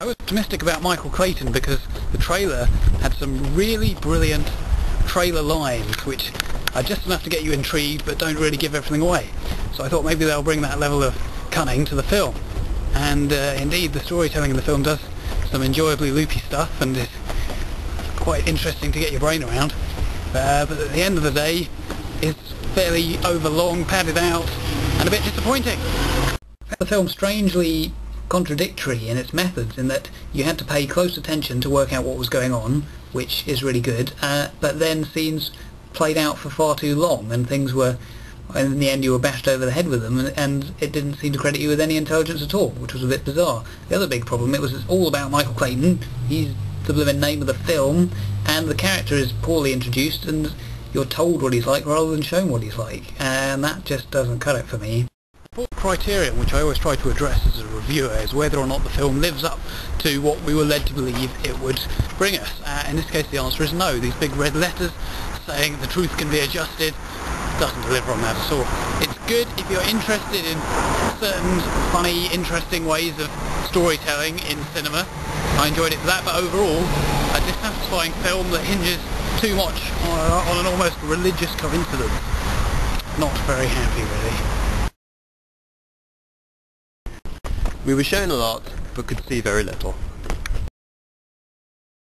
I was optimistic about Michael Clayton because the trailer had some really brilliant trailer lines which are just enough to get you intrigued but don't really give everything away. So I thought maybe they'll bring that level of cunning to the film. And uh, indeed the storytelling in the film does some enjoyably loopy stuff and is quite interesting to get your brain around. Uh, but at the end of the day it's fairly overlong, padded out and a bit disappointing. The film strangely contradictory in its methods in that you had to pay close attention to work out what was going on, which is really good, uh, but then scenes played out for far too long and things were in the end you were bashed over the head with them and, and, it didn't seem to credit you with any intelligence at all, which was a bit bizarre. The other big problem, it was all about Michael Clayton, he's the blooming name of the film, and the character is poorly introduced and you're told what he's like rather than shown what he's like, and that just doesn't cut it for me. The criterion which I always try to address as a reviewer is whether or not the film lives up to what we were led to believe it would bring us. Uh, in this case the answer is no. These big red letters saying the truth can be adjusted doesn't deliver on that at all. It's good if you're interested in certain funny, interesting ways of storytelling in cinema. I enjoyed it for that, but overall, a dissatisfying film that hinges too much on, on an almost religious coincidence. Not very happy, really. We were shown a lot, but could see very little.